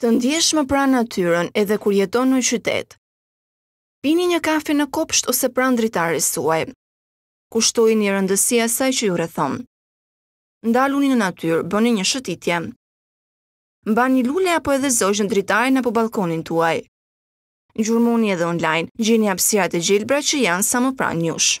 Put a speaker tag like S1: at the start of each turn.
S1: Të ndihesh më pranë natyrën edhe kur jeton në qytet. Pini një kafe në kopsht ose pranë dritares suaj. Kushtojini rëndësi asaj që ju rrethon. Ndaluni në natyrë, bëni një shëtitje. Mbani lule apo edhe zogj në dritaren apo balkonin tuaj. Gjurmoni edhe online, gjeni hapësirat e gjelbra që janë sa më pranë jush.